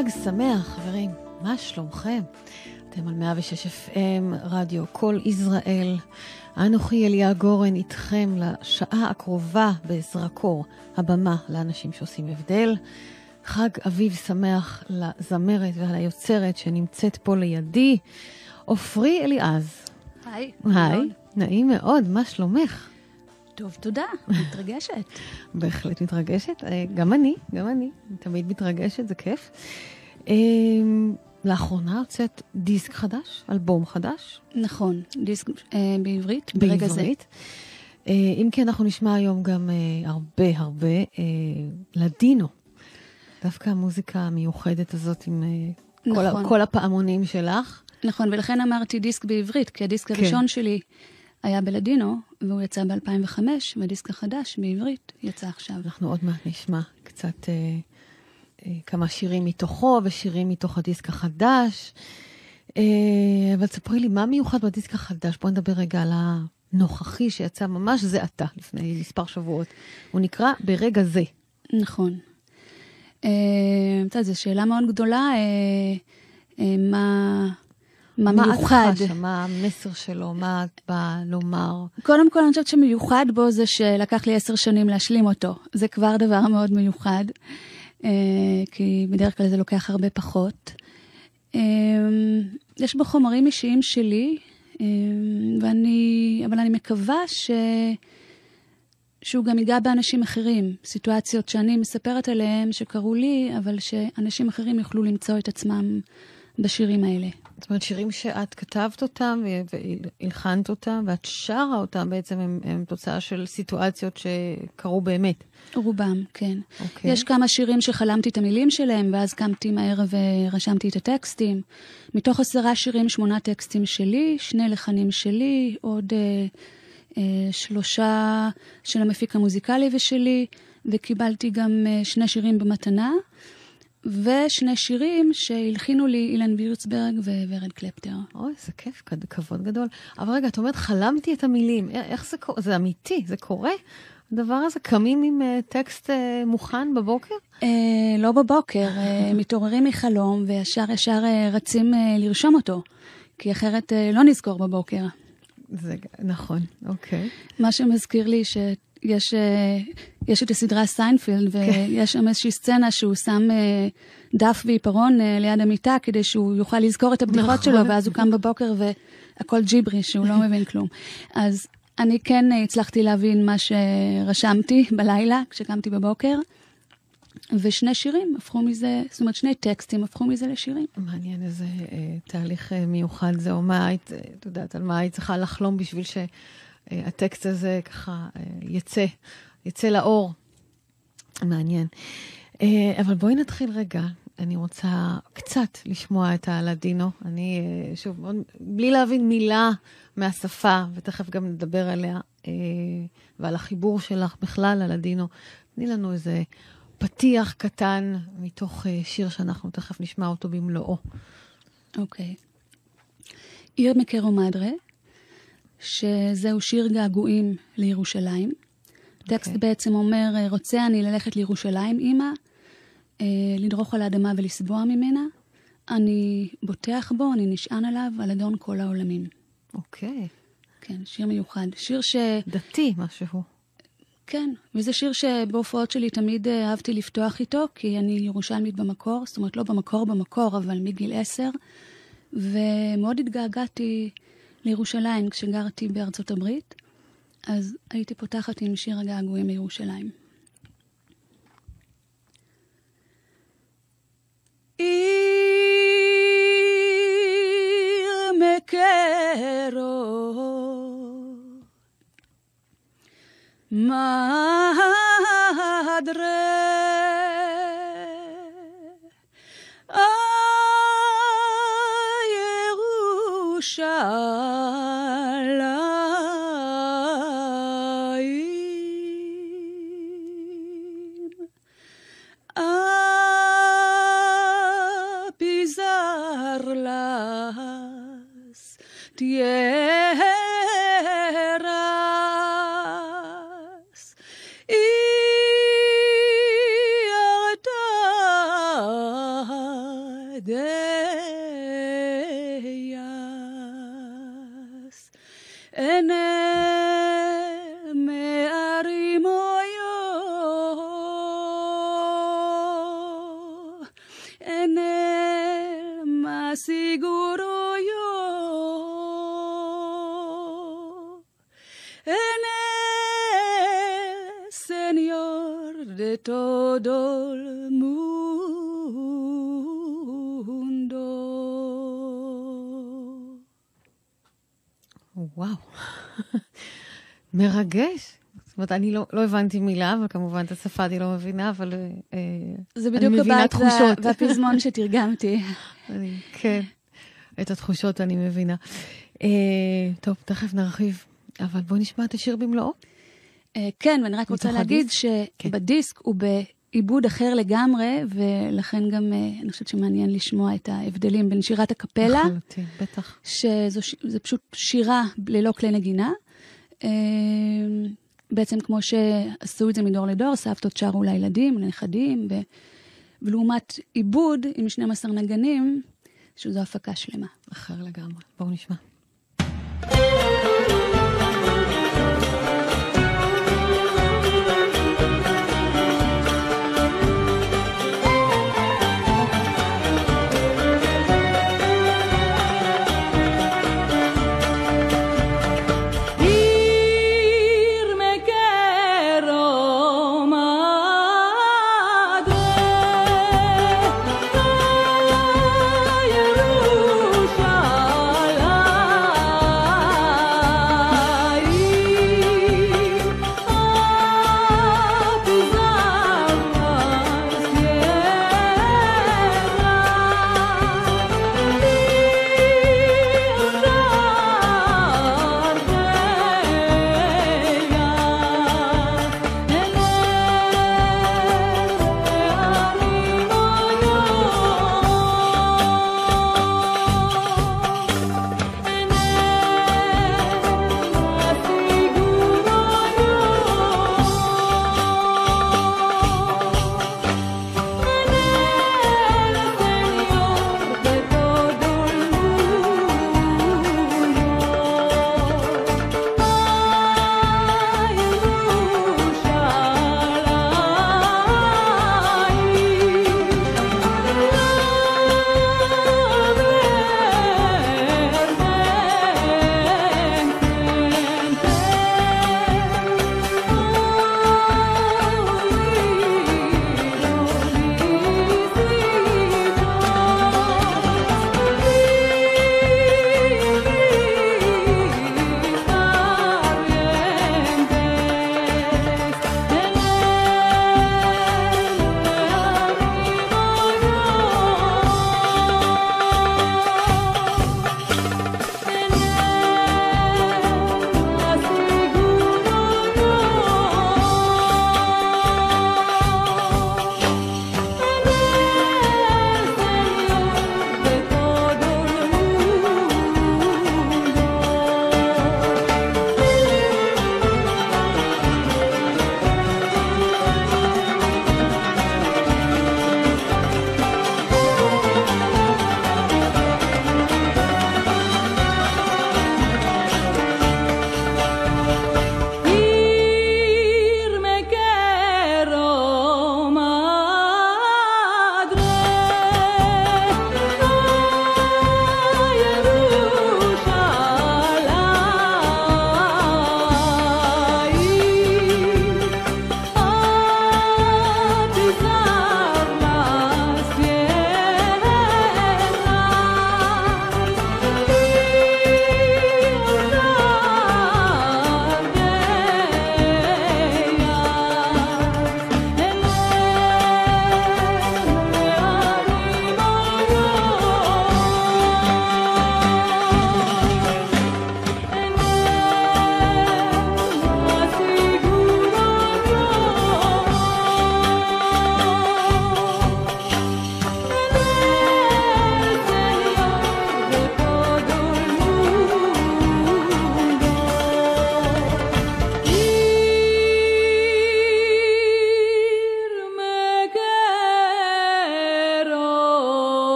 חג שמח, חברים. מה שלומכם? אתם על 106 FM, רדיו כל ישראל. אנוכי אליה גורן איתכם לשעה הקרובה בזרקור, הבמה לאנשים שעושים הבדל. חג אביב שמח לזמרת וליוצרת שנמצאת פה לידי, עופרי אליעז. היי. היי, נעים מאוד, מה שלומך? טוב, תודה, מתרגשת. בהחלט מתרגשת, אה, גם אני, גם אני, תמיד מתרגשת, זה כיף. אה, לאחרונה יוצאת דיסק חדש, אלבום חדש. נכון, דיסק אה, בעברית, ברגע זה. בעברית. אה, אם כי אנחנו נשמע היום גם אה, הרבה הרבה אה, לדינו. דווקא המוזיקה המיוחדת הזאת עם אה, כל, נכון. כל הפעמונים שלך. נכון, ולכן אמרתי דיסק בעברית, כי הדיסק כן. הראשון שלי היה בלדינו, והוא יצא ב-2005, והדיסק החדש בעברית יצא עכשיו. אנחנו עוד מעט נשמע קצת אה, כמה שירים מתוכו ושירים מתוך הדיסק החדש. אה, אבל ספרי לי, מה מיוחד בדיסק החדש? בואי נדבר רגע על הנוכחי שיצא ממש זה עתה, לפני מספר שבועות. הוא נקרא ברגע זה. נכון. אה, את יודעת, זו שאלה מאוד גדולה, אה, אה, מה, מה מה את מיוחד. חשה? מה המסר שלו? מה את באה לומר? קודם כל, אני חושבת שמיוחד בו זה שלקח לי עשר שנים להשלים אותו. זה כבר דבר מאוד מיוחד, אה, כי בדרך כלל זה לוקח הרבה פחות. אה, יש בו חומרים אישיים שלי, אה, ואני, אבל אני מקווה ש... שהוא גם ייגע באנשים אחרים, סיטואציות שאני מספרת עליהן שקרו לי, אבל שאנשים אחרים יוכלו למצוא את עצמם בשירים האלה. זאת אומרת, שירים שאת כתבת אותם והלחנת אותם, ואת שרה אותם בעצם הם, הם תוצאה של סיטואציות שקרו באמת. רובם, כן. אוקיי. יש כמה שירים שחלמתי את המילים שלהם, ואז קמתי מהר ורשמתי את הטקסטים. מתוך עשרה שירים, שמונה טקסטים שלי, שני לחנים שלי, עוד אה, אה, שלושה של המפיק המוזיקלי ושלי, וקיבלתי גם אה, שני שירים במתנה, ושני שירים שהלחינו לי אילן וירצברג וורד קלפטר. אוי, איזה כיף, כבוד גדול. אבל רגע, את אומרת, חלמתי את המילים. איך זה קורה? זה אמיתי, זה קורה? הדבר הזה, קמים עם uh, טקסט uh, מוכן בבוקר? אה, לא בבוקר, אה, מתעוררים מחלום וישר ישר אה, רצים אה, לרשום אותו, כי אחרת אה, לא נזכור בבוקר. זה נכון, אוקיי. מה שמזכיר לי שיש אה, יש את הסדרה סיינפילד, ויש שם איזושהי סצנה שהוא שם אה, דף ועיפרון אה, ליד המיטה כדי שהוא יוכל לזכור את הבדיחות נכון. שלו, ואז הוא קם בבוקר והכל ג'יבריש, שהוא לא מבין כלום. אז אני כן הצלחתי להבין מה שרשמתי בלילה, כשקמתי בבוקר, ושני שירים הפכו מזה, זאת אומרת, שני טקסטים הפכו מזה לשירים. מעניין איזה אה, תהליך אה, מיוחד זה, או מה היית, את יודעת, על מה היית צריכה לחלום בשביל שהטקסט הזה ככה אה, יצא, יצא לאור. מעניין. אה, אבל בואי נתחיל רגע. אני רוצה קצת לשמוע את הלדינו. אני, אה, שוב, מאוד, בלי להבין מילה מהשפה, ותכף גם נדבר עליה, אה, ועל החיבור שלך בכלל, הלדינו. תני לנו איזה פתיח קטן מתוך אה, שיר שאנחנו תכף נשמע אותו במלואו. אוקיי. עיר מקרו מדרה, שזהו שיר געגועים לירושלים. טקסט בעצם אומר, אה, רוצה אני ללכת לירושלים, אמא, אה, לדרוך על האדמה ולסבוע ממנה. אני בוטח בו, אני נשען עליו, על אדון כל העולמים. אוקיי. כן, שיר מיוחד. שיר ש... דתי משהו. כן, וזה שיר שבהופעות שלי תמיד אה, אהבתי לפתוח איתו, כי אני ירושלמית במקור, זאת אומרת, לא במקור במקור, אבל מגיל עשר, ומאוד התגעגעתי לירושלים כשגרתי בארצות הברית, אז הייתי פותחת עם שיר הגעגועים לירושלים. עיר מקרו madre love. él más seguro yo. En él, Señor de todo el mundo. Oh, וואו, מרגש. אומרת, אני לא, לא הבנתי מילה, אבל כמובן את השפה אני לא מבינה, אבל אה, זה אני מבינה תחושות. והפזמון שתרגמתי. אני, כן, את התחושות אני מבינה. אה, טוב, תכף נרחיב, אבל בואי נשמע את השיר במלואו. אה, כן, ואני רק רוצה מתוך להגיד הדיסק? כן. שבדיסק הוא בעיבוד אחר לגמרי, ולכן גם אה, אני חושבת שמעניין לשמוע את ההבדלים בין שירת הקפלה, לחלוטין, בטח. שזה פשוט שירה ללא כלי נגינה. בעצם כמו שעשו את זה מדור לדור, סבתות שרו לילדים, לנכדים, ו... ולעומת עיבוד עם 12 נגנים, שזו הפקה שלמה. אחר לגמרי. בואו נשמע.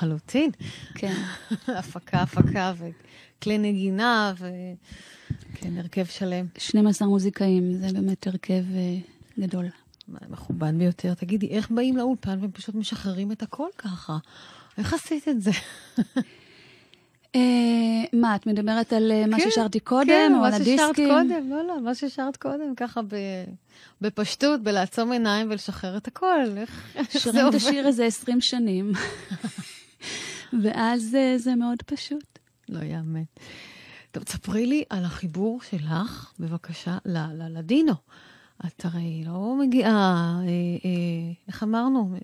לחלוטין. כן. הפקה, הפקה, וכלי נגינה, וכן, הרכב שלם. 12 מוזיקאים, זה באמת הרכב אה, גדול. מכובד ביותר. תגידי, איך באים לאולפן ופשוט משחררים את הכל ככה? איך עשית את זה? אה, מה, את מדברת על מה כן, ששרתי קודם, כן, או על מה ששרת הדיסקים? קודם, לא, לא, מה ששרת קודם, ככה ב... בפשטות, בלעצום עיניים ולשחרר את הכל. איך, איך זה שרים את עובד? השיר הזה 20 שנים, ואז אה, זה מאוד פשוט. לא יאמן. טוב, תספרי לי על החיבור שלך, בבקשה, ל- ל- לדינו. את הרי לא מגיעה, אה, אה, איך אמרנו?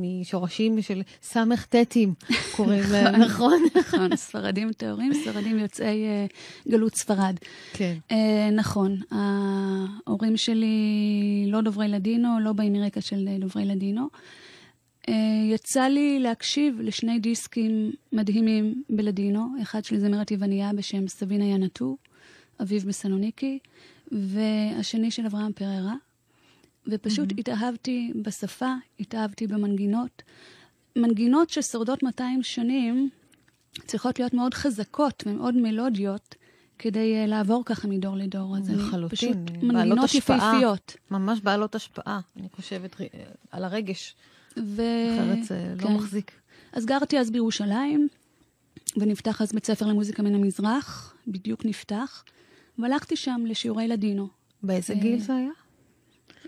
משורשים של סמך טטים, קוראים להם, נכון? נכון, ספרדים טהורים, ספרדים יוצאי אה, גלות ספרד. כן. אה, נכון, ההורים שלי לא דוברי לדינו, לא באים מרקע של דוברי לדינו. אה, יצא לי להקשיב לשני דיסקים מדהימים בלדינו, אחד של זמרת יווניה בשם סבינה ינטו, אביב בסלוניקי, והשני של אברהם פררה. ופשוט מהמם. התאהבתי בשפה, התאהבתי במנגינות. מנגינות ששורדות 200 שנים צריכות להיות מאוד חזקות ומאוד מלודיות כדי uh, לעבור ככה מדור לדור. אז אני לחלוטין, פשוט מנגינות. יפהפיות. ממש בעלות השפעה, אני חושבת, על הרגש, ו... אחרת זה לא כן. מחזיק. אז גרתי אז בירושלים, ונפתח אז בית ספר למוזיקה מן המזרח, בדיוק נפתח, והלכתי שם לשיעורי לדינו. באיזה אה, גיל זה היה?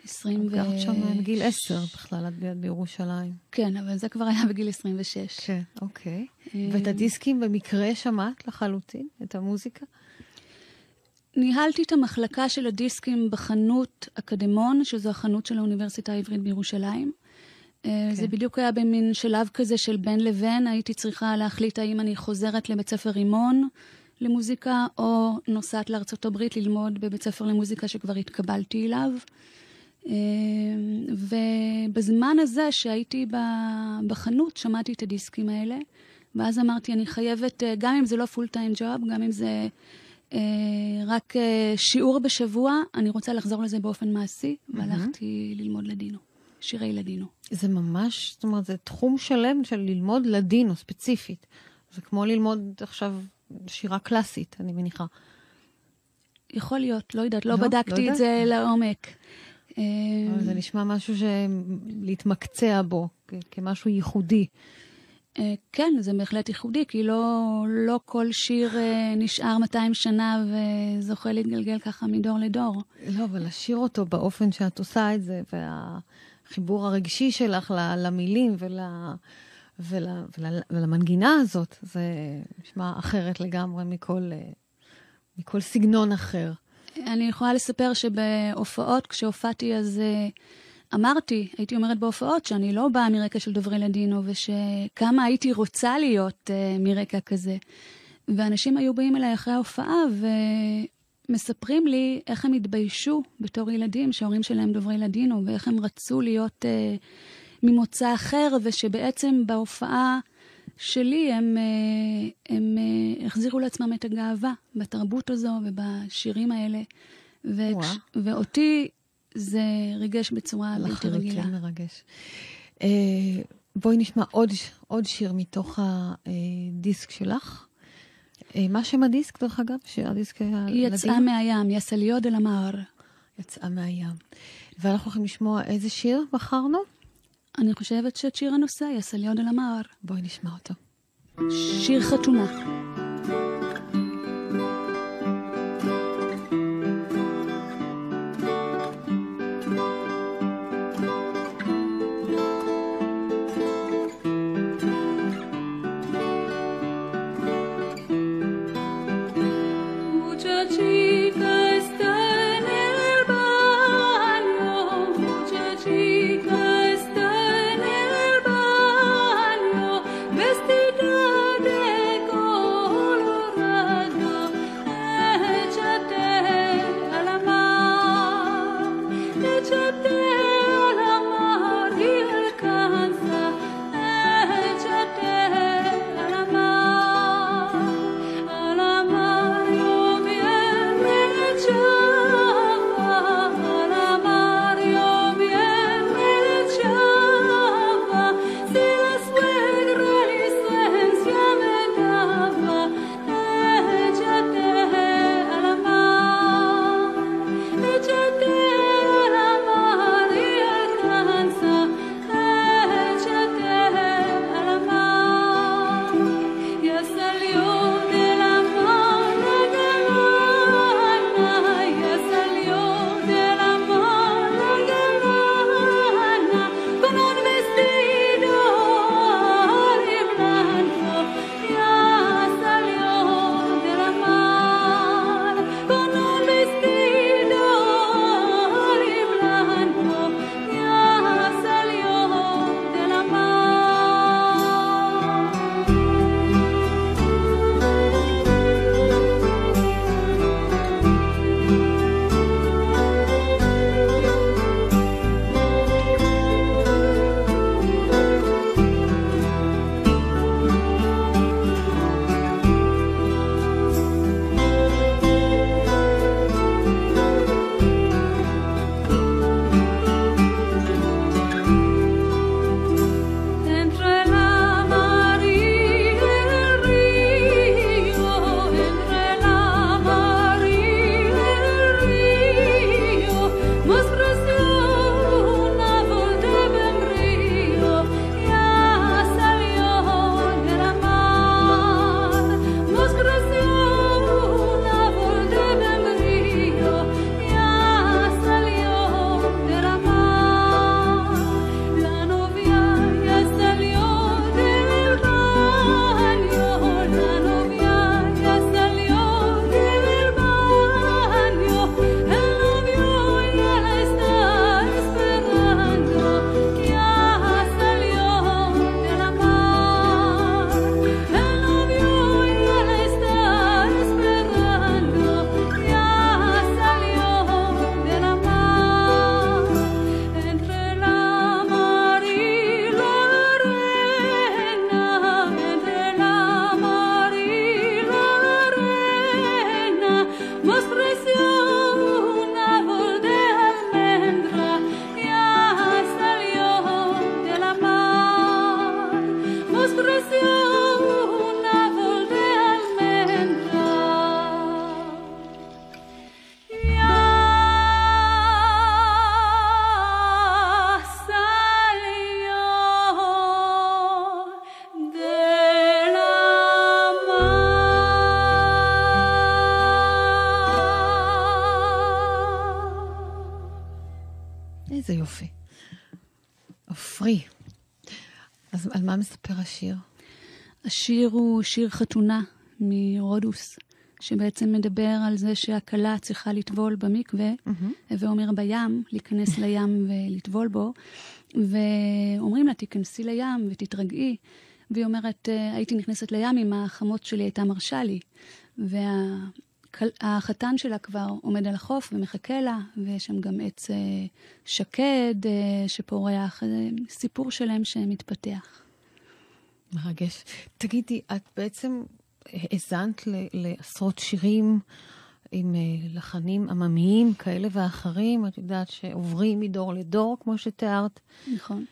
20 את ו... גרת שם בגיל עשר בכלל, ב- בירושלים. כן, אבל זה כבר היה בגיל 26. כן, אוקיי. אה, ואת הדיסקים במקרה שמעת לחלוטין? את המוזיקה? ניהלתי את המחלקה של הדיסקים בחנות אקדמון, שזו החנות של האוניברסיטה העברית בירושלים. כן. זה בדיוק היה במין שלב כזה של בין לבין, הייתי צריכה להחליט האם אני חוזרת לבית ספר רימון למוזיקה, או נוסעת לארצות הברית ללמוד בבית ספר למוזיקה שכבר התקבלתי אליו. אה, ובזמן הזה שהייתי בחנות, שמעתי את הדיסקים האלה, ואז אמרתי, אני חייבת, אה, גם אם זה לא פול טיים ג'וב, גם אם זה אה, רק אה, שיעור בשבוע, אני רוצה לחזור לזה באופן מעשי, והלכתי ללמוד לדינו, שירי לדינו. זה ממש, זאת אומרת, זה תחום שלם של ללמוד לדינו ספציפית. זה כמו ללמוד עכשיו שירה קלאסית, אני מניחה. יכול להיות, לא יודעת, לא, לא? לא בדקתי יודעת. את זה לעומק. אה, אבל זה נשמע משהו שלהתמקצע בו, כמשהו ייחודי. אה, כן, זה בהחלט ייחודי, כי לא, לא כל שיר אה, נשאר 200 שנה וזוכה להתגלגל ככה מדור לדור. לא, אבל לשיר אותו באופן שאת עושה את זה, והחיבור הרגשי שלך למילים ול, ול, ול, ולמנגינה הזאת, זה נשמע אחרת לגמרי מכל, אה, מכל סגנון אחר. אני יכולה לספר שבהופעות, כשהופעתי אז אה, אמרתי, הייתי אומרת בהופעות, שאני לא באה מרקע של דוברי לדינו, ושכמה הייתי רוצה להיות אה, מרקע כזה. ואנשים היו באים אליי אחרי ההופעה ומספרים לי איך הם התביישו בתור ילדים, שההורים שלהם דוברי לדינו, ואיך הם רצו להיות אה, ממוצא אחר, ושבעצם בהופעה שלי הם, אה, הם אה, החזירו לעצמם את הגאווה בתרבות הזו ובשירים האלה. וכש. ואותי זה ריגש בצורה בלתי לחלוטין רגילה. מרגש. אה, בואי נשמע עוד, עוד שיר מתוך הדיסק שלך. אה, מה שם הדיסק, דרך אגב? שהדיסק היה... היא יצאה? מהים, יסליוד אל המהר. יצאה מהים. ואנחנו הולכים לשמוע איזה שיר בחרנו? אני חושבת שאת שיר הנושא, יסליוד אל המהר. בואי נשמע אותו. שיר חתונה. believe השיר הוא שיר חתונה מרודוס, שבעצם מדבר על זה שהכלה צריכה לטבול במקווה, mm-hmm. ואומר בים, להיכנס לים ולטבול בו, ואומרים לה, תיכנסי לים ותתרגעי. והיא אומרת, אה, הייתי נכנסת לים אם החמות שלי הייתה מרשה לי. והחתן שלה כבר עומד על החוף ומחכה לה, ויש שם גם עץ אה, שקד אה, שפורח, סיפור שלם שמתפתח. מרגש. תגידי, את בעצם האזנת לעשרות שירים עם לחנים עממיים כאלה ואחרים, את יודעת, שעוברים מדור לדור, כמו שתיארת. נכון.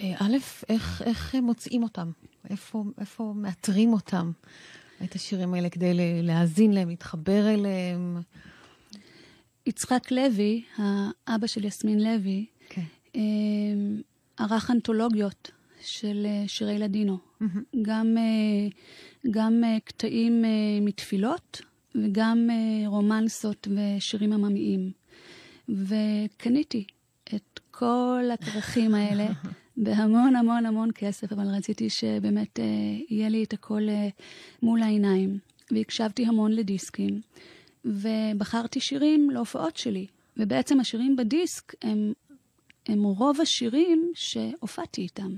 א', איך, איך מוצאים אותם? איפה, איפה מאתרים אותם, את השירים האלה, כדי להאזין להם, להתחבר אליהם? יצחק לוי, האבא של יסמין לוי, כן. אמ, ערך אנתולוגיות של אה, שירי לדינו. Mm-hmm. גם, אה, גם אה, קטעים מתפילות וגם רומנסות ושירים עממיים. וקניתי את כל הכרכים האלה בהמון המון המון כסף, אבל רציתי שבאמת יהיה לי את הכל מול העיניים. והקשבתי המון לדיסקים, ובחרתי שירים להופעות שלי. ובעצם השירים בדיסק הם, הם רוב השירים שהופעתי איתם.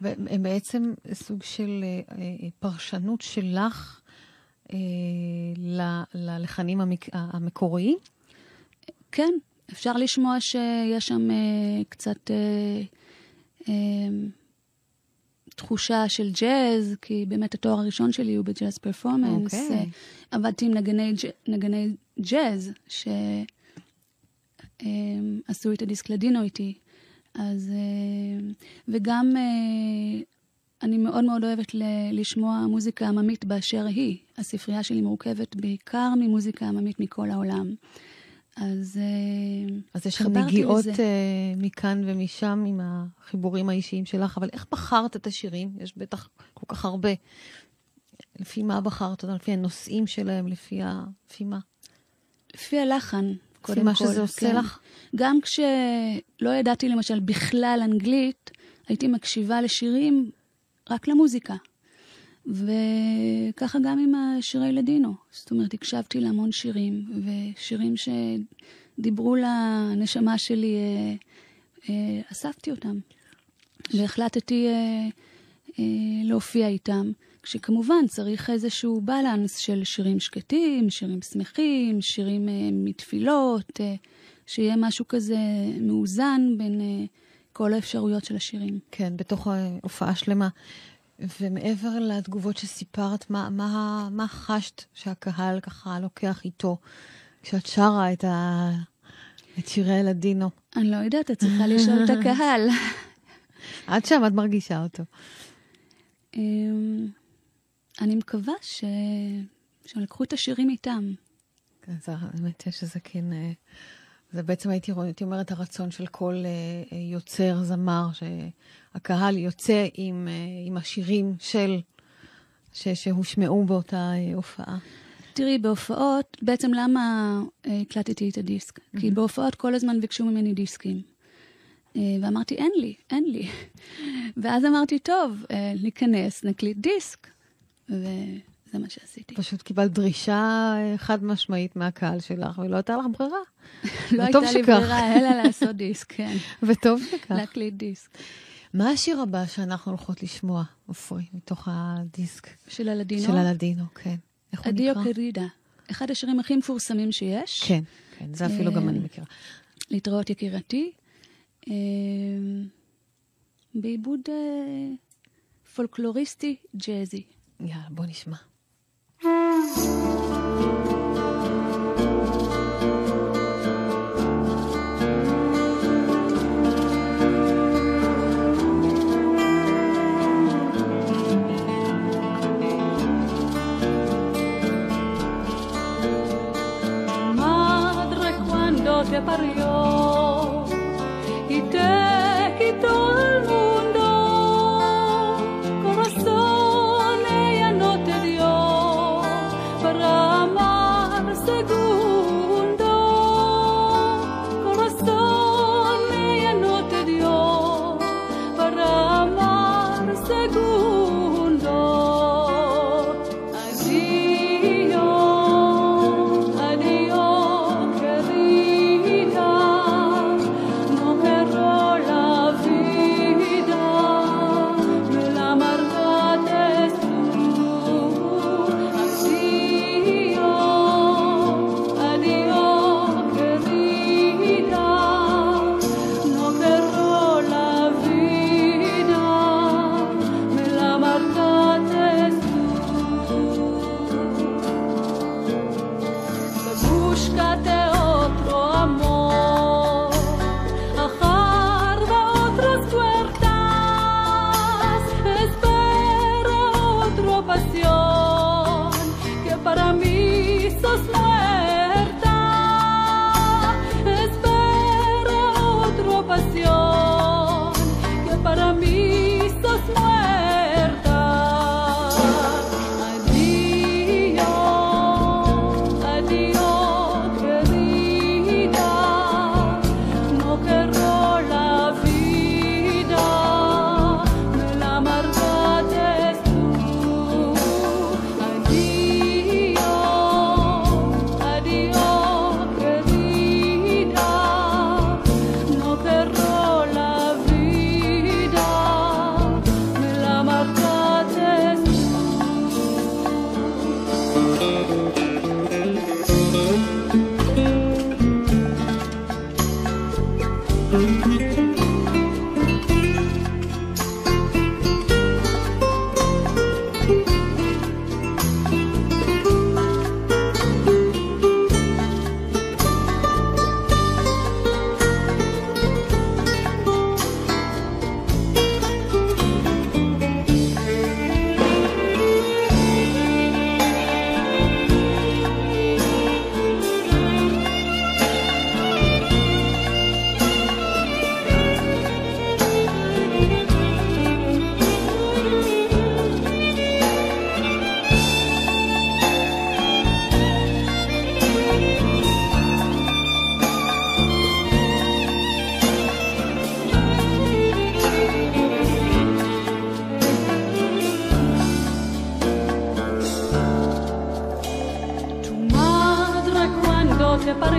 והם בעצם סוג של אה, אה פרשנות שלך אה, ללחנים המק... המקוריים? כן, אפשר לשמוע שיש שם קצת... תחושה של ג'אז, כי באמת התואר הראשון שלי הוא בג'אז פרפורמנס. Okay. אוקיי. עבדתי עם נגני, נגני ג'אז, שעשו את הדיסק לדינו איתי. אז, אה, וגם אה, אני מאוד מאוד אוהבת לשמוע מוזיקה עממית באשר היא. הספרייה שלי מורכבת בעיקר ממוזיקה עממית מכל העולם. אז אה, אז יש שם נגיעות. אה, מכאן ומשם עם החיבורים האישיים שלך, אבל איך בחרת את השירים? יש בטח כל כך הרבה. לפי מה בחרת אותם? לפי הנושאים שלהם? לפי, ה... לפי מה? לפי הלחן, קודם כל. מה שזה עושה כן. לך? גם כשלא ידעתי למשל בכלל אנגלית, הייתי מקשיבה לשירים רק למוזיקה. וככה גם עם השירי לדינו. זאת אומרת, הקשבתי להמון שירים, ושירים שדיברו לנשמה שלי, אה, אה, אספתי אותם. והחלטתי אה, אה, להופיע איתם, כשכמובן צריך איזשהו בלנס של שירים שקטים, שירים שמחים, שירים אה, מתפילות, אה, שיהיה משהו כזה מאוזן בין אה, כל האפשרויות של השירים. כן, בתוך הופעה שלמה. ומעבר לתגובות שסיפרת, מה, מה, מה חשת שהקהל ככה לוקח איתו כשאת שרה את, ה... את שירי הלדינו? אני לא יודעת, את צריכה לשאול את הקהל. עד שם את מרגישה אותו. אני מקווה ש... שהם לקחו את השירים איתם. כן, זה באמת יש איזה כן... אה, זה בעצם הייתי, הייתי אומרת הרצון של כל uh, יוצר, זמר, שהקהל יוצא עם, uh, עם השירים של, ש, שהושמעו באותה uh, הופעה. תראי, בהופעות, בעצם למה הקלטתי את הדיסק? Mm-hmm. כי בהופעות כל הזמן ביקשו ממני דיסקים. ואמרתי, אין לי, אין לי. ואז אמרתי, טוב, ניכנס, נקליט דיסק. ו... זה מה שעשיתי. פשוט קיבלת דרישה אה, חד משמעית מהקהל שלך, ולא הייתה לך ברירה. לא הייתה לי ברירה, אלא לעשות דיסק, כן. וטוב שכך. להקליט דיסק. מה השיר הבא שאנחנו הולכות לשמוע, עופרי, מתוך הדיסק? של הלדינו? של הלדינו, כן. איך הוא נקרא? אדיו קרידה. אחד השירים הכי מפורסמים שיש. כן, כן, זה אפילו גם אני מכירה. להתראות יקירתי. אה, בעיבוד אה, פולקלוריסטי ג'אזי. Ja, buenísima. Madre, cuando te parió.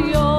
your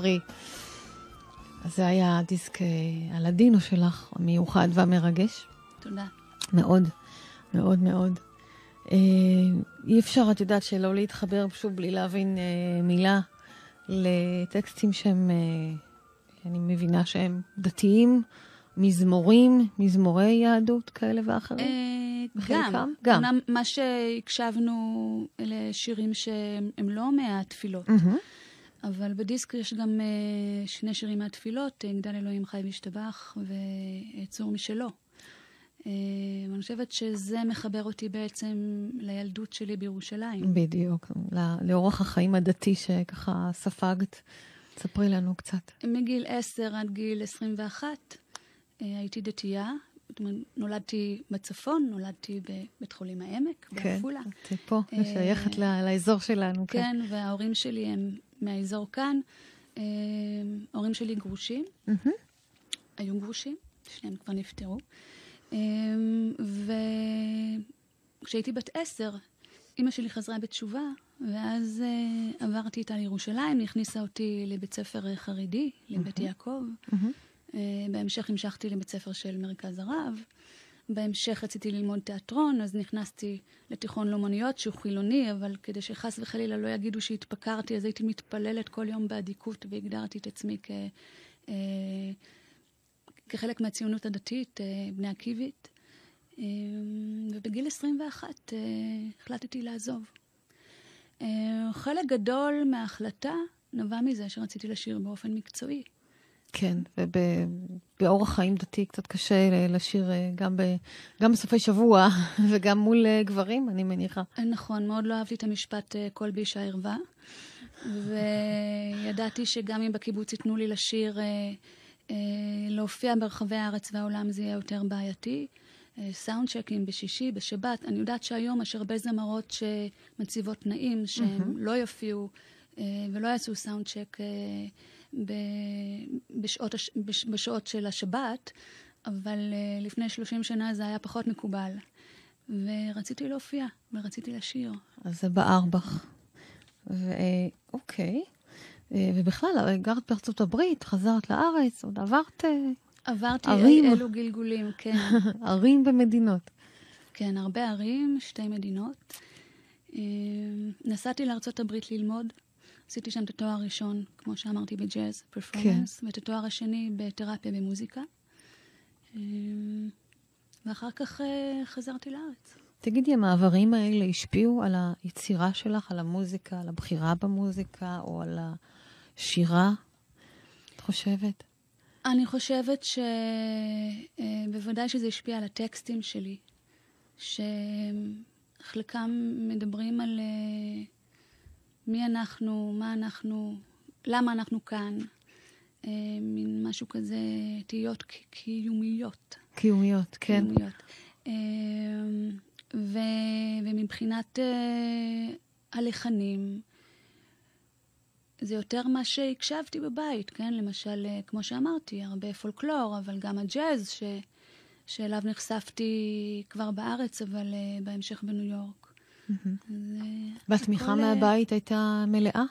עפרי. אז זה היה הדיסק אה, הלדינו שלך, המיוחד והמרגש. תודה. מאוד, מאוד מאוד. אה, אי אפשר, את יודעת, שלא להתחבר שוב בלי להבין אה, מילה לטקסטים שהם, אה, אני מבינה שהם דתיים, מזמורים, מזמורי יהדות כאלה ואחרים. אה? גם. גם. אמנם מה שהקשבנו אלה שירים שהם לא מהתפילות, מהמם. אבל בדיסק יש גם אה, שני שירים מהתפילות, אה, יגדל אלוהים חי וישתבח וצור משלו. אה, ואני חושבת שזה מחבר אותי בעצם לילדות שלי בירושלים. בדיוק, לאורח החיים הדתי שככה ספגת. ספרי לנו קצת. מגיל 10 עד גיל 21 אה, הייתי דתייה. נולדתי בצפון, נולדתי בבית חולים העמק, בעפולה. את פה, שייכת ל- לאזור שלנו. כן, וההורים שלי הם מהאזור כאן. אה, ההורים שלי גרושים. היו גרושים, שניהם כבר נפטרו. אה, וכשהייתי בת עשר, אימא שלי חזרה בתשובה, ואז אה, עברתי איתה לירושלים, היא הכניסה אותי לבית ספר חרדי, לבית יעקב. בהמשך המשכתי לבית ספר של מרכז הרב. בהמשך רציתי ללמוד תיאטרון, אז נכנסתי לתיכון לאומנויות שהוא חילוני, אבל כדי שחס וחלילה לא יגידו שהתפקרתי, אז הייתי מתפללת כל יום באדיקות והגדרתי את עצמי כ, אה, כחלק מהציונות הדתית, אה, בני עקיבית. אה, ובגיל 21 אה, החלטתי לעזוב. חלק גדול מההחלטה נבע מזה שרציתי לשיר באופן מקצועי. כן, ובאורח חיים דתי קצת קשה לשיר אה, גם, ב, גם בסופי שבוע וגם מול אה, גברים, אני מניחה. נכון, מאוד לא אהבתי את המשפט אה, "כל באישה ערווה", וידעתי שגם אם בקיבוץ ייתנו לי לשיר, להופיע ברחבי הארץ והעולם זה יהיה יותר בעייתי. סאונד צ'קים בשישי, בשבת. אני יודעת שהיום יש הרבה זמרות שמציבות תנאים שהם לא יופיעו ולא יעשו סאונד צ'ק בשעות, הש- בש- בשעות של השבת, אבל אה, לפני 30 שנה זה היה פחות מקובל. ורציתי להופיע, ורציתי לשיר. אז זה בער בך. ו- אה. אה, ובכלל, גרת בארצות הברית, חזרת לארץ, עוד עברת עברתי ערים. אי- אלו גלגולים, כן. ערים ומדינות. כן, הרבה ערים, שתי מדינות. נסעתי לארצות הברית ללמוד. עשיתי שם את התואר הראשון, כמו שאמרתי, בג'אז, פרפורמנס, ואת התואר השני בתרפיה במוזיקה. אה, ואחר כך אה, חזרתי לארץ. תגידי, המעברים האלה השפיעו על היצירה שלך, על המוזיקה, על הבחירה במוזיקה, או על השירה? את חושבת? אני חושבת שבוודאי שזה השפיע על הטקסטים שלי, שחלקם מדברים על אה, מי אנחנו, מה אנחנו, למה אנחנו כאן, אה, מין משהו כזה, תהיות קיומיות. קיומיות, כן. קיומיות. אה, ו, ומבחינת אה, הלחנים, זה יותר מה שהקשבתי בבית, כן? למשל, כמו שאמרתי, הרבה פולקלור, אבל גם הג'אז, ש, שאליו נחשפתי כבר בארץ, אבל בהמשך בניו יורק. אה, והתמיכה אה, מהבית הייתה מלאה?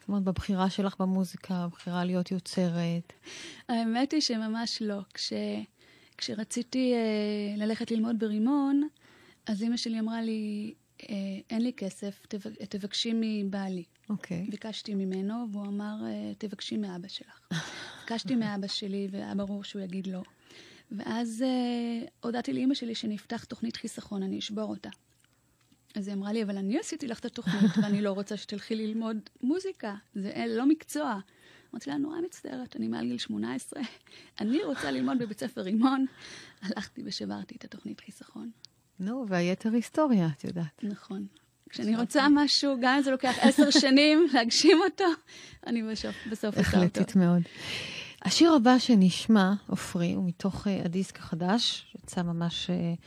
זאת אומרת, בבחירה שלך במוזיקה, בבחירה להיות יוצרת. האמת היא שממש לא. כש, כשרציתי אה, ללכת ללמוד ברימון, אז אימא שלי אמרה לי, אה, אין לי כסף, תבק, תבקשי מבעלי. אוקיי. ביקשתי ממנו, והוא אמר, אה, תבקשי מאבא שלך. ביקשתי מאבא שלי, והיה ברור שהוא יגיד לא. ואז אה, הודעתי לאימא שלי שנפתח תוכנית חיסכון, אני אשבור אותה. אז היא אמרה לי, אבל אני עשיתי לך את התוכנית, ואני לא רוצה שתלכי ללמוד מוזיקה, זה אה, לא מקצוע. אמרתי לה, נורא מצטערת, אני מעל גיל 18, אני רוצה ללמוד בבית ספר רימון. הלכתי ושברתי את התוכנית חיסכון. נו, והיתר היסטוריה, את יודעת. נכון. כשאני רוצה משהו, גם אם זה לוקח עשר שנים להגשים אותו, אני בסוף, בסוף עושה אותו. החלטית מאוד. השיר הבא שנשמע, עופרי, הוא מתוך uh, הדיסק החדש, יצא ממש uh,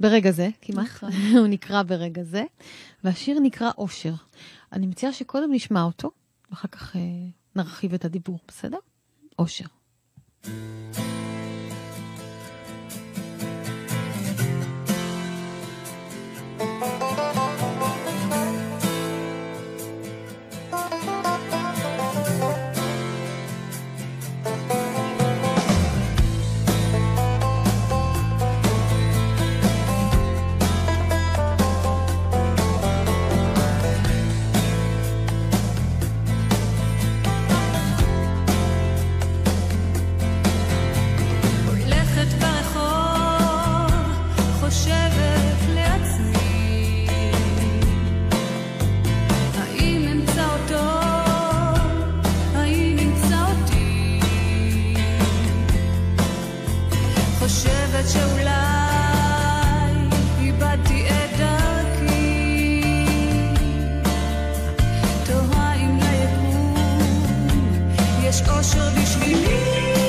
ברגע זה, כמעט. נכון. הוא נקרא ברגע זה, והשיר נקרא אושר. אני מציעה שקודם נשמע אותו, ואחר כך uh, נרחיב את הדיבור, בסדר? אושר. הולכת אושר בשבילי.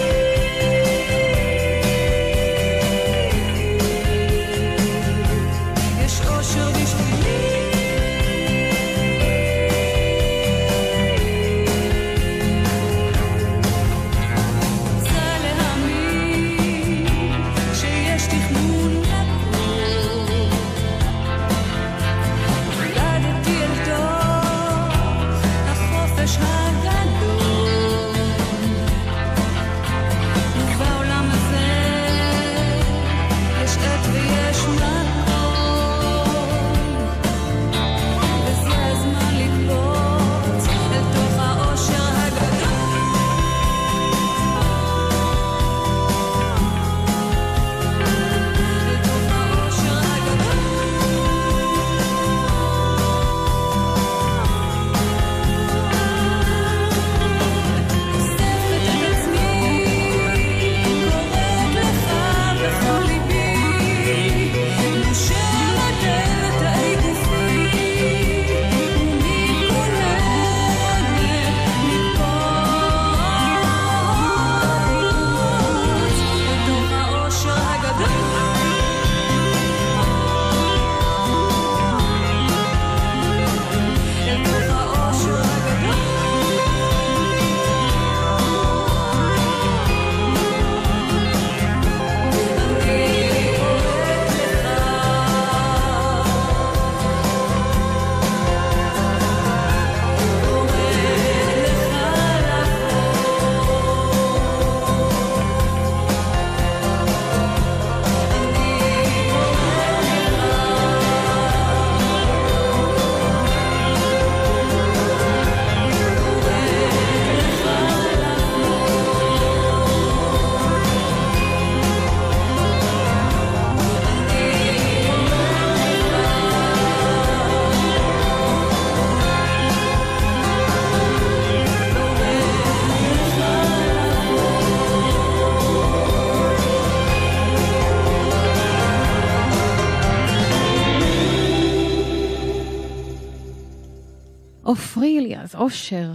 אליעז, אושר.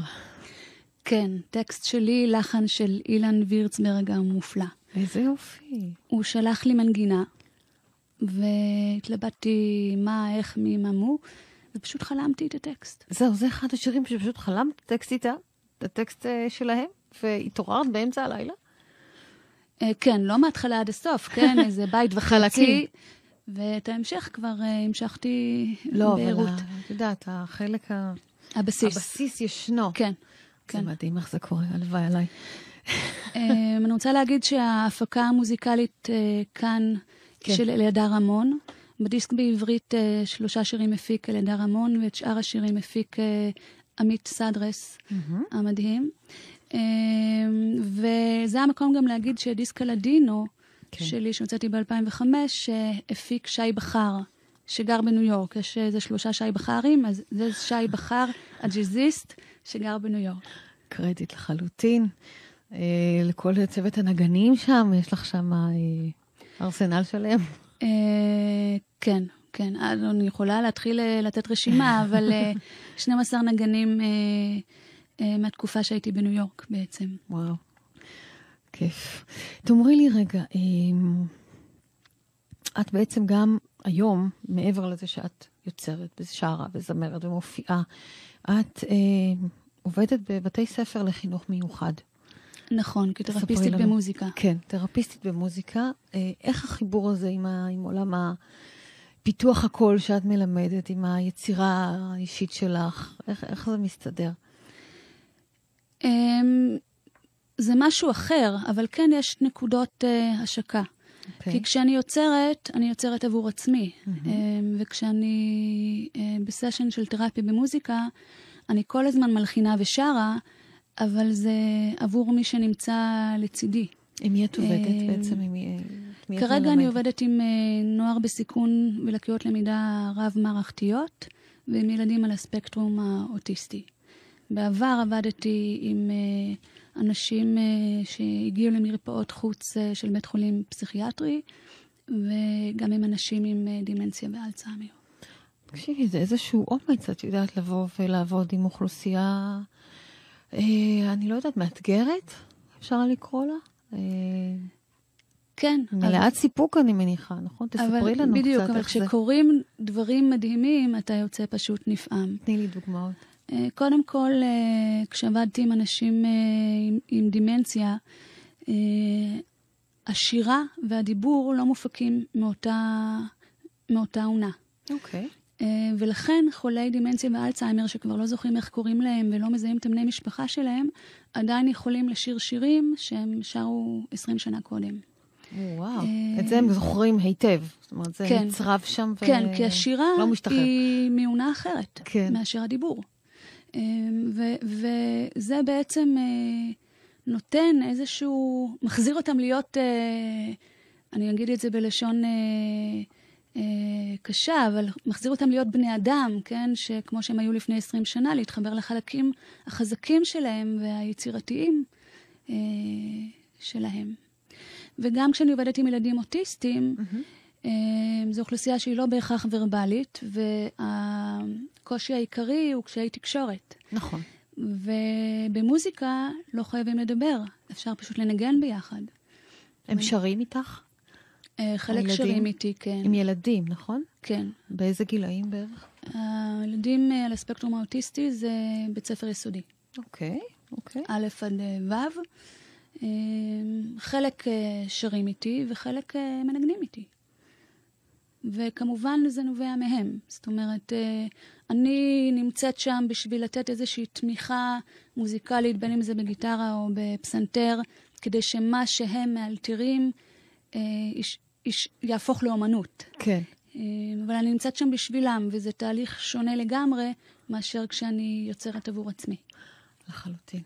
כן, טקסט שלי, לחן של אילן וירצברג המופלא. איזה יופי. הוא שלח לי מנגינה, והתלבטתי מה, איך, מי, מה, מו, ופשוט חלמתי את הטקסט. זהו, זה אחד השירים שפשוט חלמת טקסט איתה, את הטקסט אה, שלהם, והתעוררת באמצע הלילה? אה, כן, לא מההתחלה עד הסוף, כן, איזה בית וחצי. חלקים. ואת ההמשך כבר אה, המשכתי לא, בעירות. אבל ה- את יודעת, החלק, ה- הבסיס. הבסיס ישנו. כן, זה כן. מדהים איך זה קורה, הלוואי עליי. אה, אני רוצה להגיד שההפקה המוזיקלית אה, כאן כן. של אלעדה רמון. בדיסק בעברית אה, שלושה שירים הפיק אלעדה רמון, ואת שאר השירים הפיק אה, עמית סדרס המדהים. אה, וזה המקום גם להגיד שדיסק הלדינו כן. שלי, שהוצאתי ב-2005, הפיק שי בכר, שגר בניו יורק. יש איזה שלושה שי בכרים, אז זה שי בכר, הג'אזיסט, שגר בניו יורק. קרדיט לחלוטין. אה, לכל צוות הנגנים שם, יש לך שם אה, ארסנל שלם. אה, כן, כן. אז אני יכולה להתחיל אה, לתת רשימה, אבל אה, 12 נגנים אה, אה, מהתקופה שהייתי בניו יורק בעצם. וואו, כיף. תאמרי לי רגע, אמ, את בעצם גם היום, מעבר לזה שאת יוצרת ושרה וזמרת ומופיעה, את אה, עובדת בבתי ספר לחינוך מיוחד. נכון, כתרפיסטית. במוזיקה. כן, תרפיסטית במוזיקה. אה, איך החיבור הזה עם, ה, עם עולם הפיתוח הקול שאת מלמדת, עם היצירה האישית שלך, איך, איך זה מסתדר? אמ, זה משהו אחר, אבל כן יש נקודות אה, השקה. אוקיי. כי כשאני יוצרת, אני יוצרת עבור עצמי. אמ, וכשאני אה, בסשן של תרפיה במוזיקה, אני כל הזמן מלחינה ושרה, אבל זה עבור מי שנמצא לצידי. עם מי את עובדת אה, בעצם? עם מי, כרגע אני מלמדת? עובדת עם אה, נוער בסיכון ולקויות למידה רב-מערכתיות, ועם ילדים על הספקטרום האוטיסטי. בעבר עבדתי עם אה, אנשים אה, שהגיעו למרפאות חוץ אה, של בית חולים פסיכיאטרי, וגם עם אנשים עם אה, דימנציה ואלצהיימר. תקשיבי, זה איזשהו אומץ, את יודעת, לבוא ולעבוד עם אוכלוסייה, אה, אני לא יודעת, מאתגרת, אפשר לקרוא לה? אה, כן, מלאת סיפוק, אני מניחה, נכון? תספרי אבל, לנו בדיוק, קצת אבל איך זה. כשקורים דברים מדהימים, אתה יוצא פשוט נפעם. תני לי דוגמאות. אה, קודם כל, אה, כשעבדתי עם אנשים אה, עם, עם דימנציה, השירה והדיבור לא מופקים מאותה, מאותה עונה. אוקיי. אה, ולכן חולי דימנציה ואלצהיימר, שכבר לא זוכרים איך קוראים להם ולא מזהים את הבני משפחה שלהם, עדיין יכולים לשיר שירים שהם שרו 20 שנה קודם. וואו, את זה הם זוכרים היטב. זאת אומרת, זה כן. נצרב שם ו... כן, כי השירה לא משתחרר. היא מעונה אחרת כן. מאשר הדיבור. אמ, ו- וזה בעצם אה, נותן איזשהו, מחזיר אותם להיות, אה, אני אגיד את זה בלשון אה, קשה, אבל מחזיר אותם להיות בני אדם, כן? שכמו שהם היו לפני 20 שנה, להתחבר לחלקים החזקים שלהם והיצירתיים שלהם. וגם כשאני עובדת עם ילדים אוטיסטים, אה, זו אוכלוסייה שהיא לא בהכרח ורבלית, והקושי העיקרי הוא קשיי תקשורת. נכון. ובמוזיקה לא חייבים לדבר, אפשר פשוט לנגן ביחד. הם שרים איתך? אה, חלק הילדים? שרים איתי, כן. עם ילדים, נכון? כן. באיזה גילאים בערך? הילדים אה, על הספקטרום האוטיסטי זה בית ספר יסודי, אוקיי, אוקיי. א' עד אה, ו'. חלק שרים איתי וחלק מנגנים איתי. וכמובן זה נובע מהם. זאת אומרת, אני נמצאת שם בשביל לתת איזושהי תמיכה מוזיקלית, בין אם זה בגיטרה או בפסנתר, כדי שמה שהם מאלתרים אה, יש, יש, יהפוך לאומנות. כן. אה, אבל אני נמצאת שם בשבילם, וזה תהליך שונה לגמרי מאשר כשאני יוצרת עבור עצמי. לחלוטין.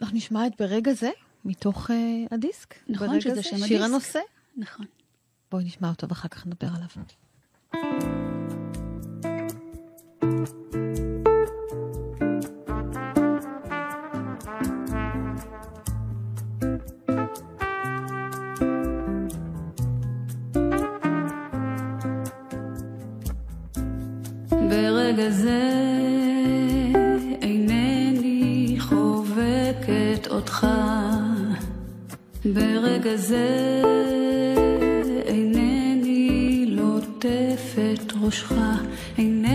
אנחנו נשמע את ברגע זה, מתוך uh, הדיסק. נכון, שזה זה, שם שיר הדיסק. הנושא. נכון. בואי נשמע אותו ואחר כך נדבר עליו. ברגע זה אינני חווה אותך. ברגע זה אינני לוטפת ראשך, אינני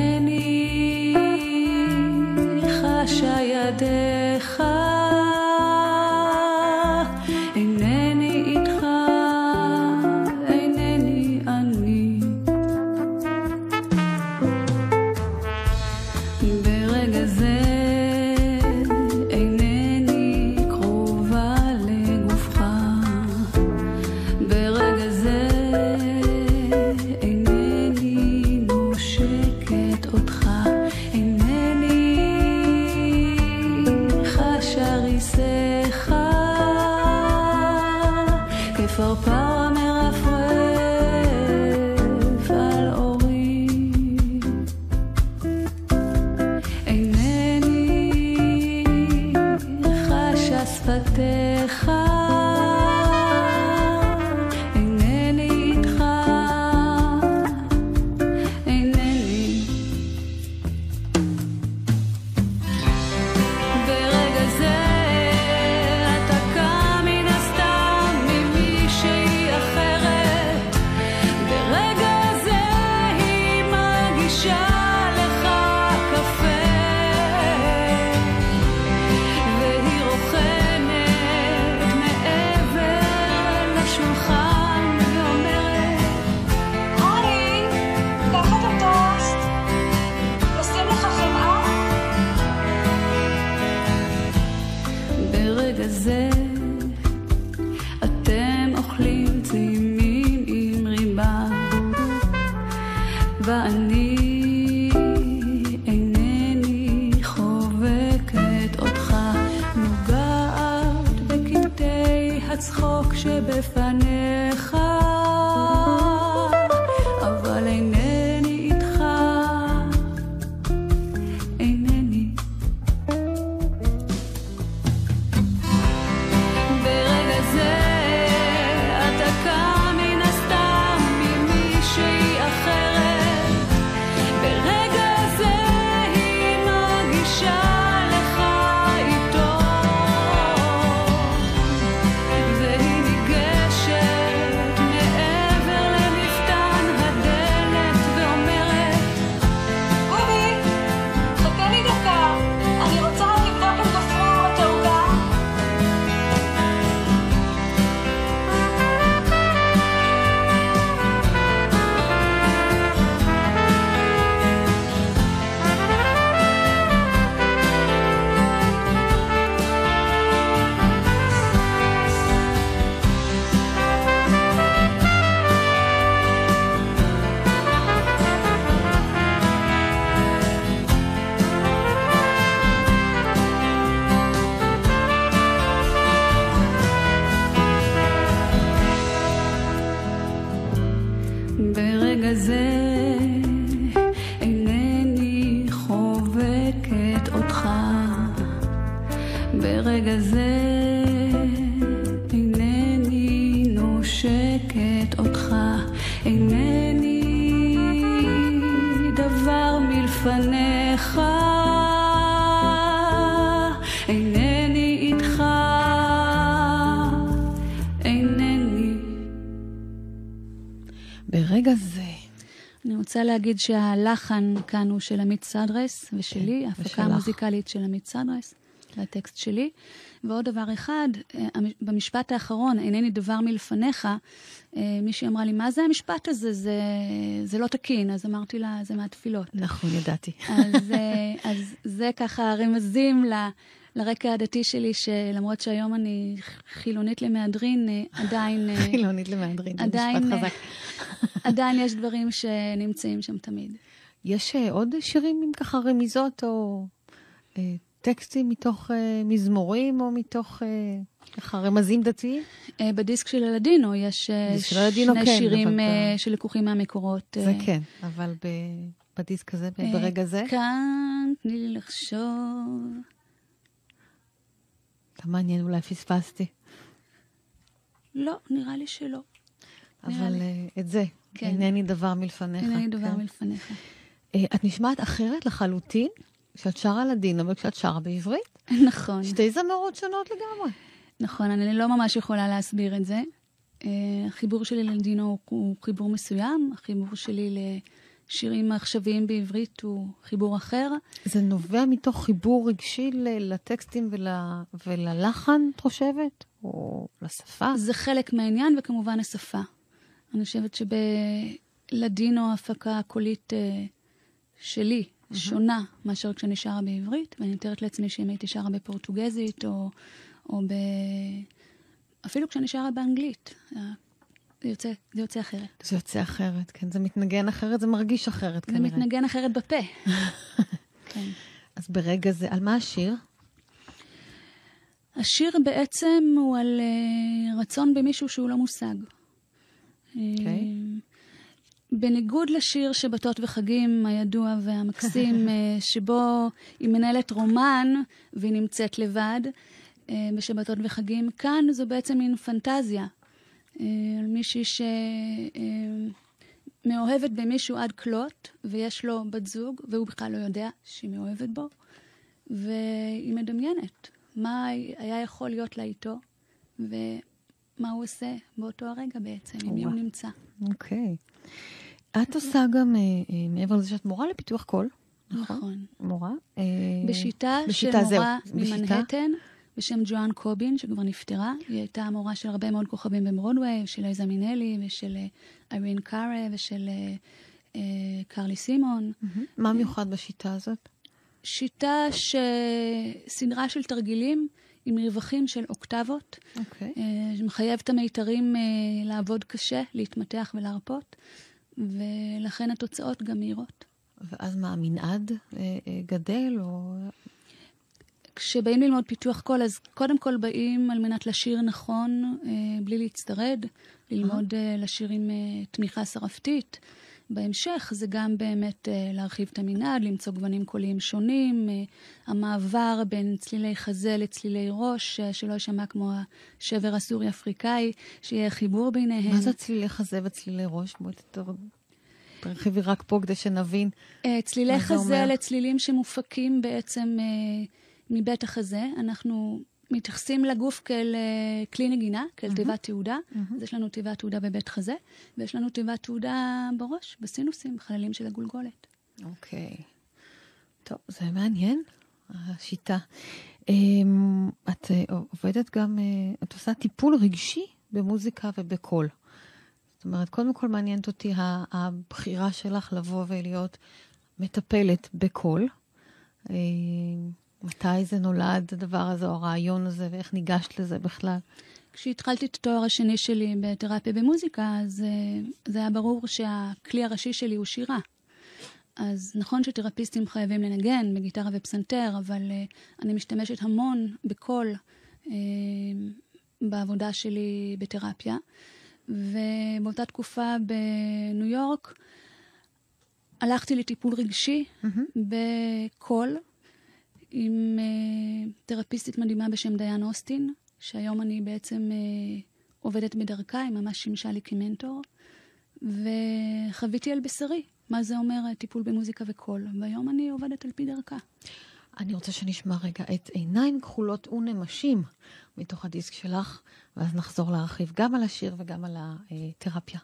הצחוק ברגע זה. אני רוצה להגיד שהלחן כאן הוא של עמית סדרס ושלי, ההפקה ושלך. המוזיקלית של עמית סדרס, והטקסט שלי. ועוד דבר אחד, אה, במשפט האחרון, אינני דבר מלפניך, אה, מישהי אמרה לי, מה זה המשפט הזה? זה, זה לא תקין. אז אמרתי לה, זה מהתפילות. נכון, ידעתי. אז, אה, אז זה ככה רמזים ל... לרקע הדתי שלי, שלמרות שהיום אני חילונית למהדרין, אה, עדיין, אה, חילונית למהדרין, זה משפט אה, חזק. עדיין יש דברים שנמצאים שם תמיד. יש עוד שירים עם ככה רמיזות או טקסטים מתוך מזמורים או מתוך ככה רמזים דתיים? בדיסק של אלדינו יש שני כן, שירים שלקוחים מהמקורות. זה כן, אבל בדיסק הזה, ברגע זה, כאן תני לי לחשוב. אתה מעניין, אולי פספסתי. לא, נראה לי שלא. אבל לי. אה, את זה, כן. אינני דבר מלפניך. אין לי דבר כן. מלפניך. אה, את נשמעת אחרת לחלוטין כשאת שרה לדינו וכשאת שרה בעברית. נכון. שתי זמרות שונות לגמרי. נכון, אני לא ממש יכולה להסביר את זה. אה, החיבור שלי ללדינו הוא- חיבור מסוים, החיבור שלי לשירים עכשוויים בעברית הוא חיבור אחר. זה נובע מתוך חיבור רגשי לטקסטים ול, וללחן, את חושבת? או לשפה? זה חלק מהעניין, וכמובן השפה. אני חושבת שבלדינו ההפקה הקולית אה, שלי שונה מאשר כשאני שרה בעברית, ואני מתארת לעצמי שאם הייתי שרה בפורטוגזית, או, או ב... אפילו כשאני שרה באנגלית, זה יוצא, זה יוצא אחרת. זה יוצא אחרת, כן. זה מתנגן אחרת, זה מרגיש אחרת זה כנראה. מתנגן אחרת בפה. כן. אז ברגע זה, על מה השיר? השיר בעצם הוא על uh, רצון במישהו שהוא לא מושג. אוקיי. אה, בניגוד לשיר שבתות וחגים הידוע והמקסים, אה, שבו היא מנהלת רומן והיא נמצאת לבד בשבתות וחגים, כאן זו בעצם מין פנטזיה על מישהי שמאוהבת במישהו עד כלות, ויש לו בת זוג, והוא בכלל לא יודע שהיא מאוהבת בו, והיא מדמיינת מה היה יכול להיות לה איתו, ומה הוא עושה באותו הרגע בעצם, עם מי הוא. נמצא. אוקיי. את עושה גם, אה, אה, מעבר לזה שאת מורה לפיתוח קול, נכון? נכון. מורה? אה, בשיטה של בשיטה, זהו. מורה בשיטה? ממנהטן, בשם ג'ואן קובין, שכבר נפטרה. היא הייתה המורה של הרבה מאוד כוכבים בברודוויי, של ליזה מינלי, ושל אה, איירין קארה, ושל אה, אה, קרלי סימון. מה מיוחד בשיטה הזאת? שיטה ש... סדרה של תרגילים עם מרווחים של אוקטבות, אוקיי. אה, שמחייב את המיתרים אה, לעבוד קשה, להתמתח ולהרפות, ולכן התוצאות גם מהירות. ואז מה, המנעד אה, אה, גדל, או... כשבאים ללמוד פיתוח קול, אז קודם כל באים על מנת לשיר נכון, אה, בלי להצטרד, ללמוד אה, לשיר עם אה, תמיכה שרפתית. בהמשך זה גם באמת אה, להרחיב את המנעד, למצוא גוונים קוליים שונים, אה, המעבר בין צלילי חזה לצלילי ראש, אה, שלא יישמע כמו השבר הסורי-אפריקאי, שיהיה חיבור ביניהם. מה זה צלילי חזה וצלילי ראש? בואי תתר- תרחיבי רק פה כדי שנבין. אה, צלילי חזה אומר? אלה צלילים שמופקים בעצם אה, מבית החזה. אנחנו מתייחסים לגוף כאל אה, כלי נגינה, כאל תיבת תעודה. אז יש לנו תיבת תעודה בבית חזה, ויש לנו תיבת תעודה בראש, בסינוסים, חללים של הגולגולת. אוקיי. טוב, זה מעניין, השיטה. אמ, את אה, עובדת גם, אה, את עושה טיפול רגשי במוזיקה ובקול. זאת אומרת, קודם כל מעניינת אותי הבחירה שלך לבוא ולהיות מטפלת בקול. מתי זה נולד, הדבר הזה, או הרעיון הזה, ואיך ניגשת לזה בכלל? כשהתחלתי את התואר השני שלי בתרפיה במוזיקה, אז אה, זה היה ברור שהכלי הראשי שלי הוא שירה. אז נכון שתרפיסטים חייבים לנגן בגיטרה ופסנתר, אבל uh, אני משתמשת המון בקול uh, בעבודה שלי בתרפיה. ובאותה תקופה בניו יורק הלכתי לטיפול רגשי בקול עם uh, תרפיסטית מדהימה בשם דיין אוסטין, שהיום אני בעצם uh, עובדת בדרכה, היא ממש שימשה לי כמנטור, וחוויתי על בשרי מה זה אומר אה, טיפול במוזיקה וקול, והיום אני עובדת על פי דרכה. אני רוצה שנשמע רגע את עיניים כחולות ונמשים מתוך הדיסק שלך, ואז נחזור להרחיב גם על השיר וגם על התרפיה.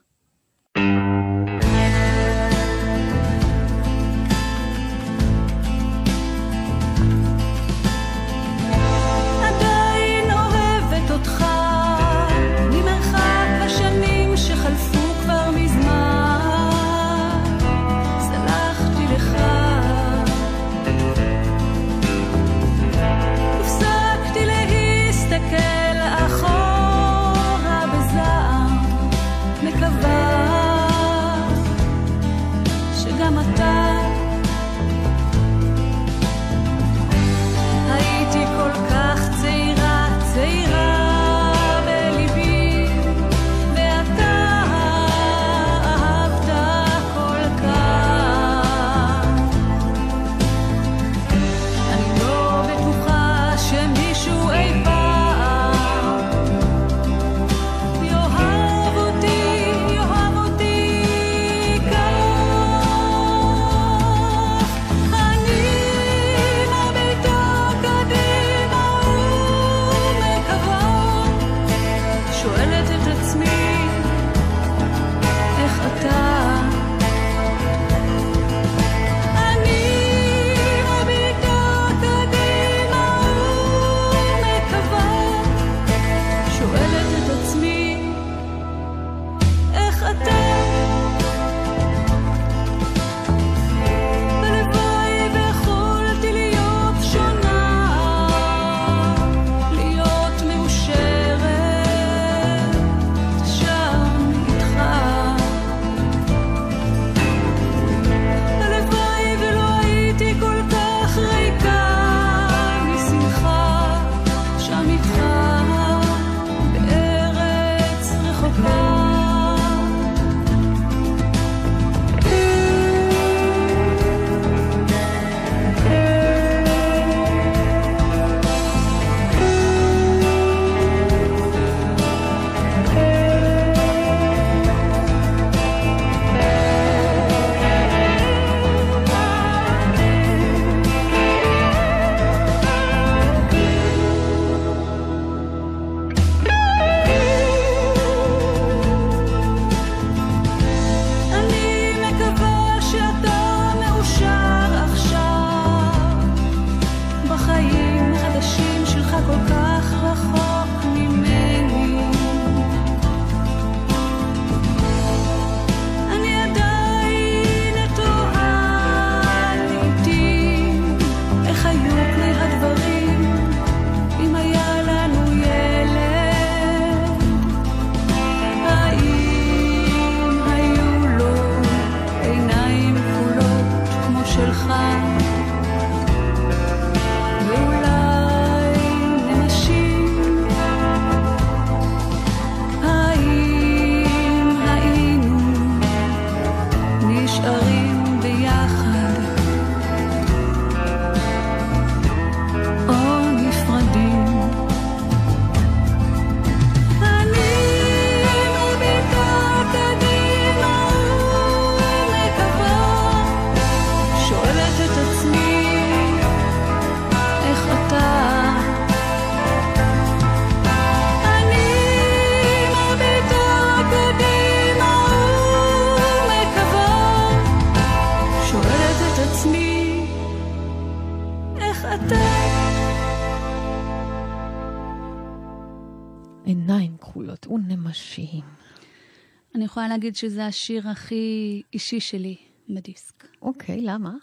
להגיד שזה השיר הכי אישי שלי בדיסק. אוקיי, למה?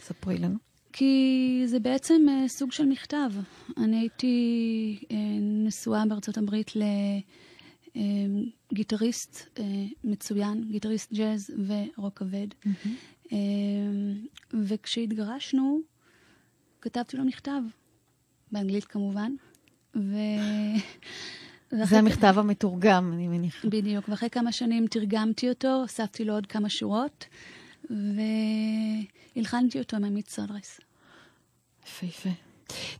ספרי לנו. כי זה בעצם uh, סוג של מכתב. אני הייתי uh, נשואה בארצות הברית לגיטריסט uh, מצוין, גיטריסט ג'אז ורוק כבד. Uh, וכשהתגרשנו, כתבתי לו מכתב, באנגלית כמובן, ו... זה המכתב המתורגם, אני מניחה. בדיוק, ואחרי כמה שנים תרגמתי אותו, הוספתי לו עוד כמה שורות, והלחנתי אותו עם עמית סולרס. יפהפה.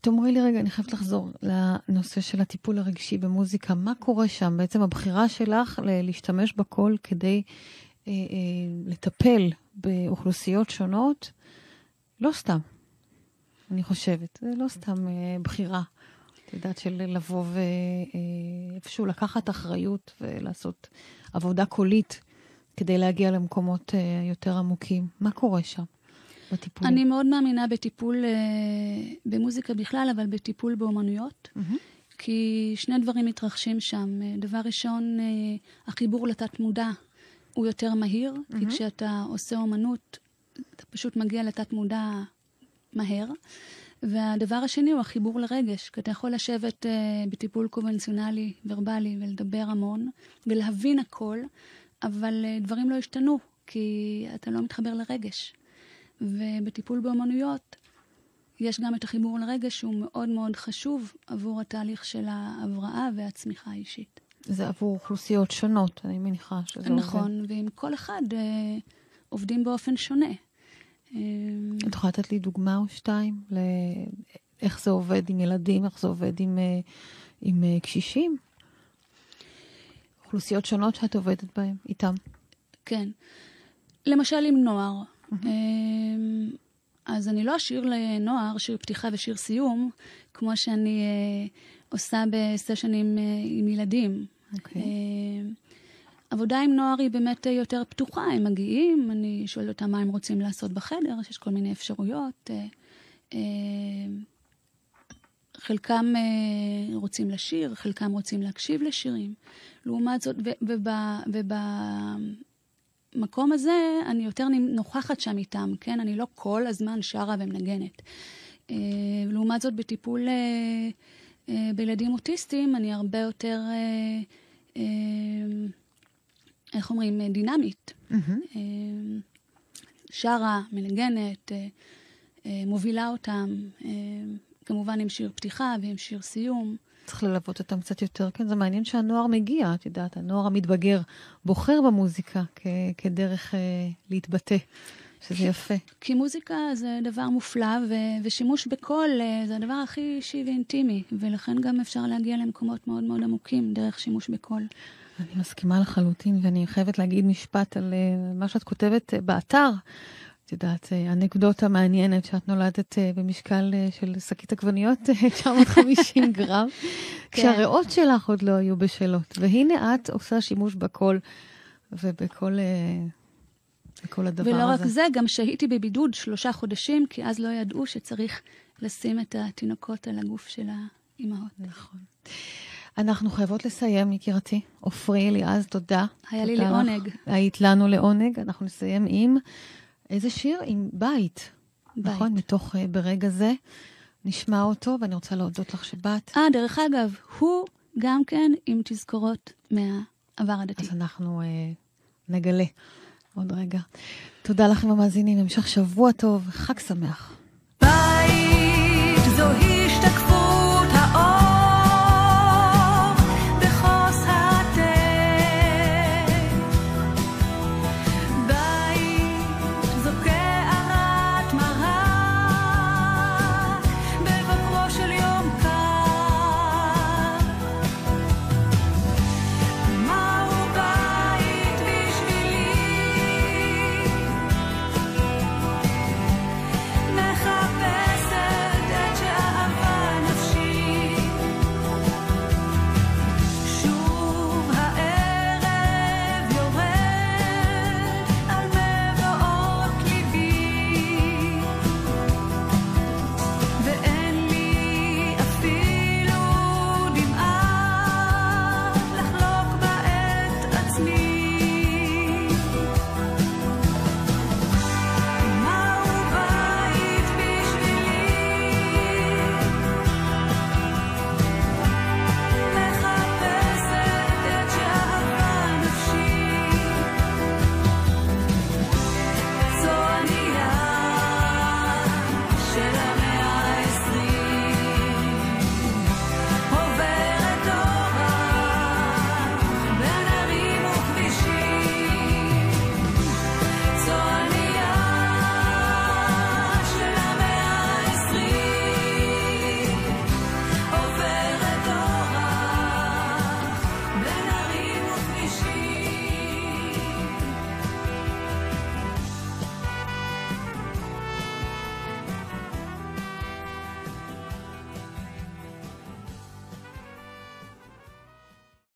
תאמרי לי רגע, אני חייבת לחזור לנושא של הטיפול הרגשי במוזיקה. מה קורה שם? בעצם הבחירה שלך להשתמש בקול כדי אה, אה, לטפל באוכלוסיות שונות, לא סתם, אני חושבת. זה לא סתם אה, בחירה. את יודעת, של לבוא ואיפשהו אה, לקחת אחריות ולעשות עבודה קולית כדי להגיע למקומות אה, יותר עמוקים. מה קורה שם בטיפול? אני מאוד מאמינה בטיפול אה, במוזיקה בכלל, אבל בטיפול באומנויות. Mm-hmm. כי שני דברים מתרחשים שם. דבר ראשון, החיבור לתת-מודע הוא יותר מהיר, mm-hmm. כי כשאתה עושה אומנות, אתה פשוט מגיע לתת-מודע מהר. והדבר השני הוא החיבור לרגש, כי אתה יכול לשבת uh, בטיפול קונבנציונלי, ורבלי, ולדבר המון, ולהבין הכל, אבל uh, דברים לא השתנו, כי אתה לא מתחבר לרגש. ובטיפול באמנויות, יש גם את החיבור לרגש שהוא מאוד מאוד חשוב עבור התהליך של ההבראה והצמיחה האישית. זה עבור אוכלוסיות שונות, אני מניחה שזה עובד. נכון, ועם כל אחד uh, עובדים באופן שונה. את יכולה לתת לי דוגמה או שתיים לאיך זה עובד עם ילדים, איך זה עובד עם, אה, עם אה, קשישים? אוכלוסיות שונות שאת עובדת בהן, איתם. כן. למשל עם נוער. Mm-hmm. אז אני לא אשאיר לנוער שיר פתיחה ושיר סיום, כמו שאני אה, עושה בסשנים אה, עם ילדים. Okay. אוקיי. אה, עבודה עם נוער היא באמת יותר פתוחה, הם מגיעים, אני שואלת אותם מה הם רוצים לעשות בחדר, יש כל מיני אפשרויות. אה, אה, חלקם אה, רוצים לשיר, חלקם רוצים להקשיב לשירים. לעומת זאת, ובמקום הזה אני יותר נוכחת שם איתם, כן? אני לא כל הזמן שרה ומנגנת. לעומת זאת, בטיפול בילדים אוטיסטים, אני הרבה יותר... איך אומרים, אה, דינמית. Mm-hmm. שרה, מנגנת, אה, מובילה אותם, כמובן עם שיר פתיחה ועם שיר סיום. צריך ללוות אותם קצת יותר, כן? זה מעניין שהנוער מגיע, את יודעת, הנוער המתבגר בוחר במוזיקה כ- כדרך אה, להתבטא, שזה יפה. כי מוזיקה זה דבר מופלא, ו- ושימוש בקול זה הדבר הכי אישי ואינטימי, ולכן גם אפשר להגיע למקומות מאוד מאוד עמוקים דרך שימוש בקול. אני מסכימה לחלוטין, ואני חייבת להגיד משפט על uh, מה שאת כותבת uh, באתר. את יודעת, uh, אנקדוטה מעניינת שאת נולדת במשקל של שקית עגבניות 950 גרם, כן. כשהריאות שלך עוד לא היו בשלות. והנה את עושה שימוש בכל ובכל בכל הדבר ולא הזה. ולא רק זה, גם שהיתי בבידוד שלושה חודשים, כי אז לא ידעו שצריך לשים את התינוקות על הגוף של האימהות. נכון. אנחנו חייבות לסיים, יקירתי. עופרי אליעז, תודה. היה לי לעונג. היית לנו לעונג. אנחנו נסיים עם איזה שיר? עם בית. בית. נכון? מתוך uh, ברגע זה. נשמע אותו, ואני רוצה להודות לך שבאת. אה, דרך אגב, הוא גם כן עם תזכורות מהעבר הדתי. אז אנחנו uh, נגלה עוד רגע. תודה לכם המאזינים, המשך שבוע טוב, חג שמח. בית זוהי